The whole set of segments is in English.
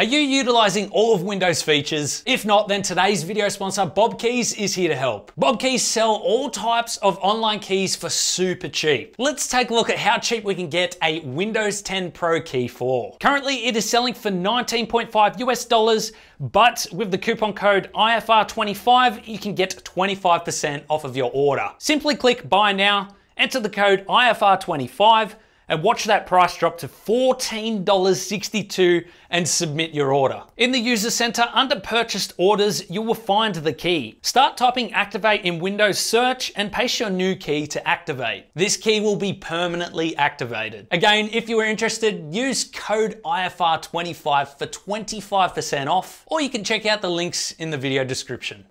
Are you utilizing all of Windows features? If not, then today's video sponsor, Bobkeys, is here to help. Bobkeys sell all types of online keys for super cheap. Let's take a look at how cheap we can get a Windows 10 Pro key for. Currently, it is selling for 19.5 US dollars, but with the coupon code IFR25, you can get 25% off of your order. Simply click buy now, enter the code IFR25, and watch that price drop to $14.62 and submit your order. In the user center under purchased orders, you will find the key. Start typing activate in Windows search and paste your new key to activate. This key will be permanently activated. Again, if you are interested, use code IFR25 for 25% off, or you can check out the links in the video description.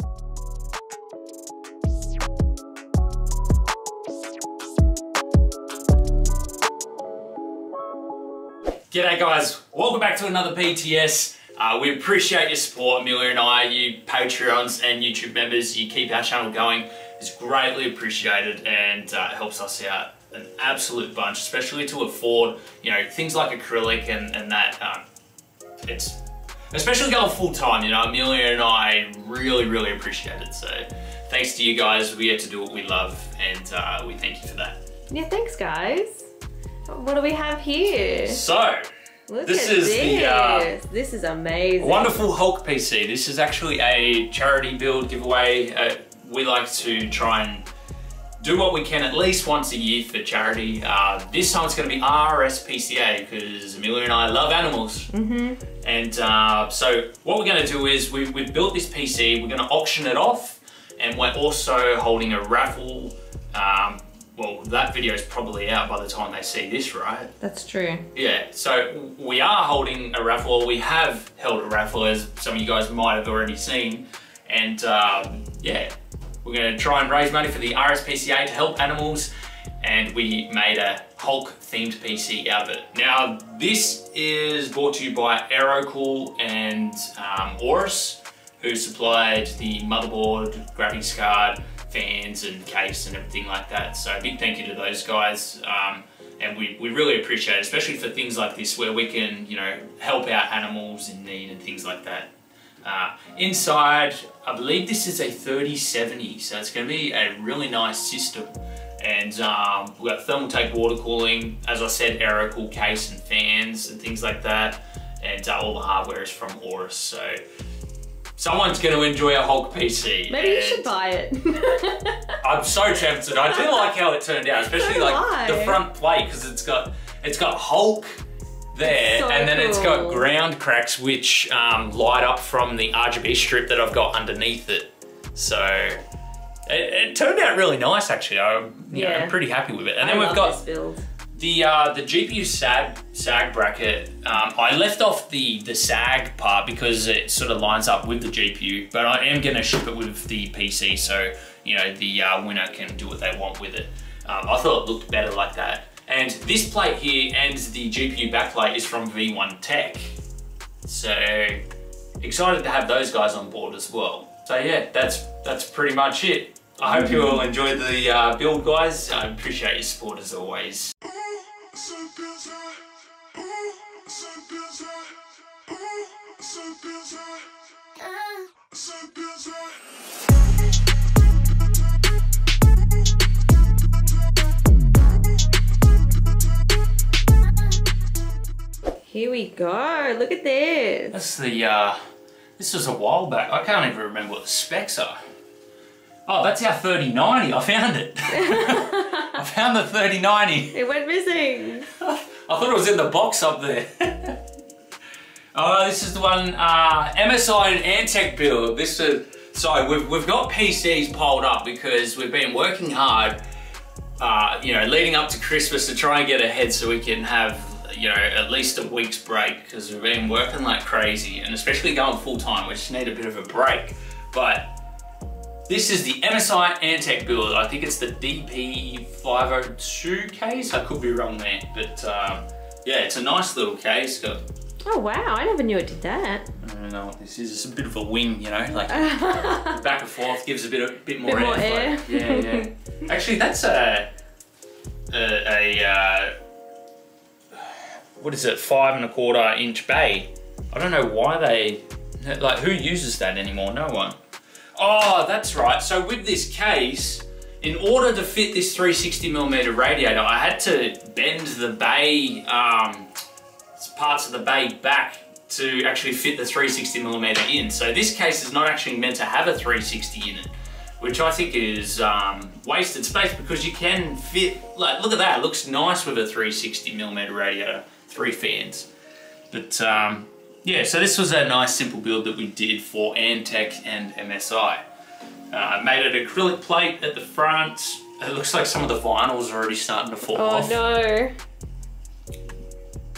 G'day guys, welcome back to another BTS. Uh, we appreciate your support, Amelia and I, you Patreons and YouTube members. You keep our channel going. It's greatly appreciated and uh, helps us out an absolute bunch, especially to afford, you know, things like acrylic and, and that. Um, it's especially going full time, you know, Amelia and I really, really appreciate it. So thanks to you guys, we get to do what we love and uh, we thank you for that. Yeah, thanks guys. What do we have here? So, Look this at is this. the uh, this is amazing. wonderful Hulk PC. This is actually a charity build giveaway. Uh, we like to try and do what we can at least once a year for charity. Uh, this time it's going to be RSPCA because Amelia and I love animals. Mm-hmm. And uh, so what we're going to do is we, we've built this PC, we're going to auction it off, and we're also holding a raffle. Um, well, that video is probably out by the time they see this, right? That's true. Yeah, so we are holding a raffle, we have held a raffle as some of you guys might have already seen. And um, yeah, we're gonna try and raise money for the RSPCA to help animals and we made a Hulk themed PC out of it. Now, this is brought to you by Aerocool and um, Aorus, who supplied the motherboard, graphics card, fans and case and everything like that. So big thank you to those guys. Um, and we, we really appreciate it, especially for things like this where we can, you know, help out animals in need and things like that. Uh, inside, I believe this is a 3070, so it's going to be a really nice system. And um, we've got thermal Thermaltake water cooling, as I said, Aerocool case and fans and things like that. And uh, all the hardware is from Aorus, so someone's going to enjoy a Hulk PC. Maybe you should buy it. I'm so tempted. I do like how it turned out, especially So like the front plate because it's got it's got Hulk there, So and then it's got ground cracks which um, light up from the RGB strip that I've got underneath it. So it, it turned out really nice, actually. I'm, you know, I'm pretty happy with it. And I then we've got. The uh, the GPU sag sag bracket. Um, I left off the the sag part because it sort of lines up with the GPU, but I am going to ship it with the PC, so you know the uh, winner can do what they want with it. Um, I thought it looked better like that. And this plate here and the GPU backplate is from V1 Tech, so excited to have those guys on board as well. So yeah, that's that's pretty much it. I hope you all enjoyed the uh, build, guys. I appreciate your support as always. Here we go. Look at this. That's the, uh, this was a while back. I can't even remember what the specs are. Oh, that's our 3090. I found it. I found the 3090. It went missing. I thought it was in the box up there. oh, this is the one, uh, MSI and Antec build. This is, so we've, we've got PCs piled up because we've been working hard, uh, you know, leading up to Christmas to try and get ahead so we can have, you know, at least a week's break because we've been working like crazy and especially going full time, we just need a bit of a break. But this is the MSI Antec build. I think it's the DP502 case. I could be wrong there, but um, yeah, it's a nice little case. Got Oh wow, I never knew it did that. I don't know what this is. It's a bit of a wing, you know, like back and forth gives a bit a bit more Bit more airflow. Yeah, yeah. Actually, that's a a, a uh, what is it? Five and a quarter inch bay. I don't know why they, like who uses that anymore? No one. Oh, that's right. So with this case, in order to fit this 360 millimeter radiator, I had to bend the bay, um, parts of the bay back to actually fit the 360 millimeter in. So this case is not actually meant to have a 360 in it, which I think is um, wasted space because you can fit, like, look at that, it looks nice with a 360 millimeter radiator, three fans. But um, yeah, so this was a nice simple build that we did for Antec and MSI. Uh, made an acrylic plate at the front. It looks like some of the vinyls are already starting to fall Oh off. no.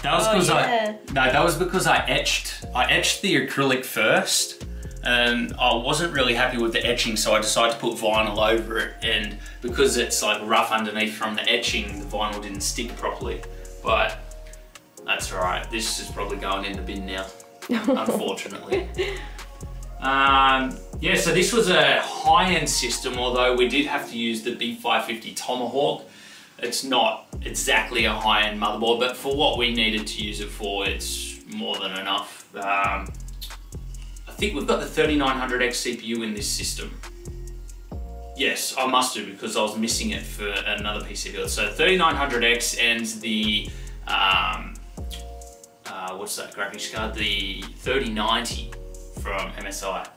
That was Oh, because yeah. I no, that was because I etched I etched the acrylic first, and I wasn't really happy with the etching, so I decided to put vinyl over it. And because it's like rough underneath from the etching, the vinyl didn't stick properly. But that's alright. This is probably going in the bin now, unfortunately. Um, yeah, so this was a high-end system, although we did have to use the B550 Tomahawk. It's not exactly a high-end motherboard, but for what we needed to use it for, it's more than enough. Um, I think we've got the 3900X CPU in this system. Yes, I must do because I was missing it for another PC build. So 3900X and the, um, what's that graphics card? The 3090 from MSI.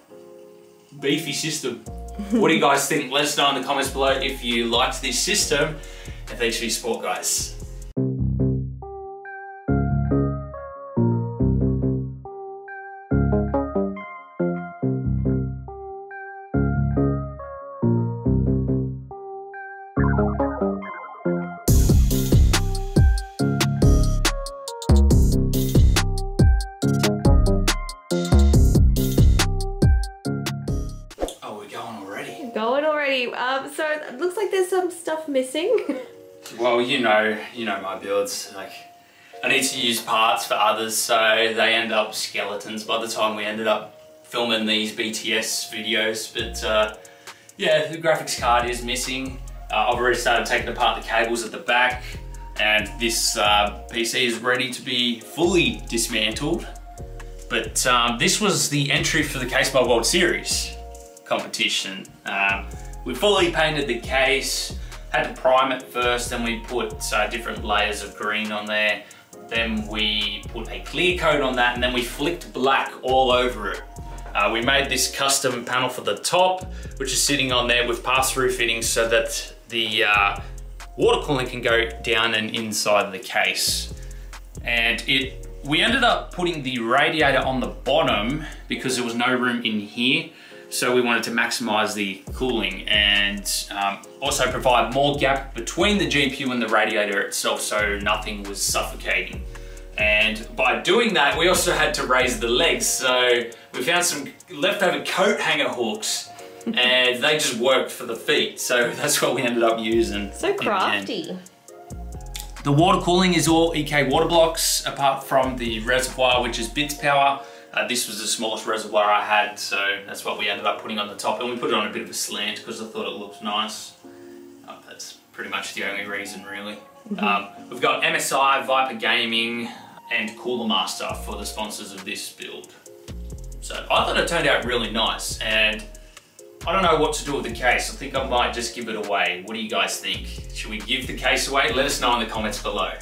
Beefy system. what do you guys think? Let us know in the comments below if you liked this system. And thanks for your support, guys. Going already. Um, so it looks like there's some stuff missing. Well, you know, you know my builds. Like, I need to use parts for others, so they end up skeletons by the time we ended up filming these BTS videos. But uh, yeah, the graphics card is missing. Uh, I've already started taking apart the cables at the back, and this uh, PC is ready to be fully dismantled. But um, this was the entry for the Case Mod World Series competition. Um, we fully painted the case, had to prime it first, then we put uh, different layers of green on there. Then we put a clear coat on that and then we flicked black all over it. Uh, we made this custom panel for the top, which is sitting on there with pass-through fittings so that the uh, water cooling can go down and inside the case. And it, we ended up putting the radiator on the bottom because there was no room in here. So we wanted to maximize the cooling and um, also provide more gap between the GPU and the radiator itself so nothing was suffocating. And by doing that, we also had to raise the legs. So we found some leftover coat hanger hooks and they just worked for the feet. So that's what we ended up using. So crafty. The water cooling is all EK water blocks, apart from the reservoir, which is Bitspower. Uh, this was the smallest reservoir I had, so that's what we ended up putting on the top. And we put it on a bit of a slant because I thought it looked nice. Uh, that's pretty much the only reason, really. Um, we've got MSI, Viper Gaming, and Cooler Master for the sponsors of this build. So I thought it turned out really nice, and I don't know what to do with the case. I think I might just give it away. What do you guys think? Should we give the case away? Let us know in the comments below.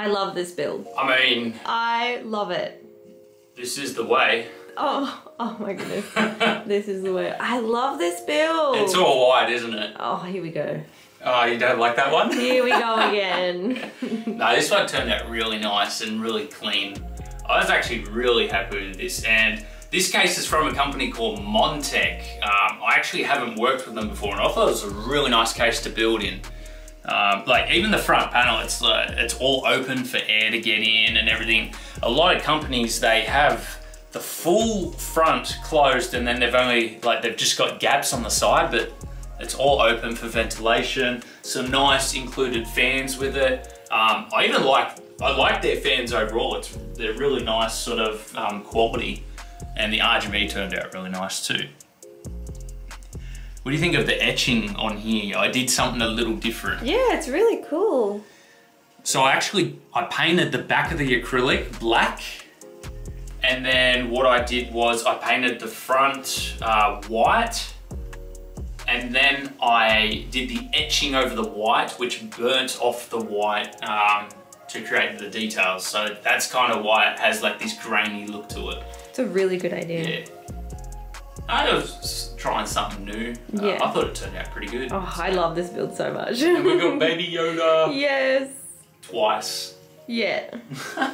I love this build. I mean, I love it. this is the way. Oh, oh my goodness. this is the way. I love this build. It's all white, isn't it? Oh, here we go. Oh, you don't like that one? Here we go again. No, this one turned out really nice and really clean. I was actually really happy with this and this case is from a company called Montech. Um, I actually haven't worked with them before and I thought it was a really nice case to build in. Um, like even the front panel, it's uh, it's all open for air to get in and everything. A lot of companies, they have the full front closed and then they've only, like they've just got gaps on the side, but It's all open for ventilation. Some nice included fans with it. Um, I even like I like their fans overall. It's they're really nice sort of um, quality, and the RGB turned out really nice too. What do you think of the etching on here? I did something a little different. Yeah, it's really cool. So I actually, I painted the back of the acrylic black. And then what I did was I painted the front uh, white. And then I did the etching over the white, which burnt off the white um, to create the details. So that's kind of why it has like this grainy look to it. It's a really good idea. Yeah. I was trying something new. Uh, Yeah. I thought it turned out pretty good. Oh, I love this build so much. And we've got Baby Yoda yes. twice. Yeah. Uh,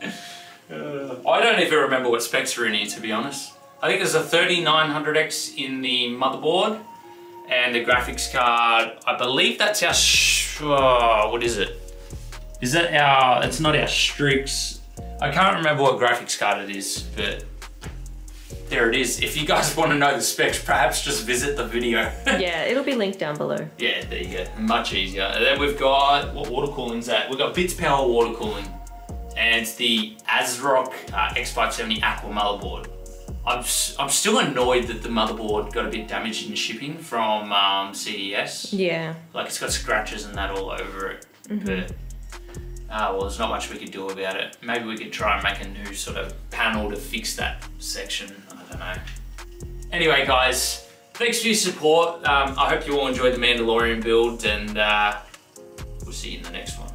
I don't even remember what specs are in here, to be honest. I think there's a 3900X in the motherboard, and the graphics card, I believe that's our, sh- oh, what is it? Is that our, it's not our Strix. I can't remember what graphics card it is, but there it is. If you guys want to know the specs, perhaps just visit the video. Yeah, it'll be linked down below. Yeah, there you go. Much easier. And then we've got, what water cooling's that? We've got Bitspower water cooling. And it's the ASRock uh, X570 Aqua motherboard. I'm, I'm still annoyed that the motherboard got a bit damaged in shipping from um, CES. Yeah. Like it's got scratches and that all over it. But, uh, well, there's not much we could do about it. Maybe we could try and make a new sort of panel to fix that section. I don't know. Anyway, guys, thanks for your support. Um, I hope you all enjoyed the Mandalorian build, and uh, we'll see you in the next one.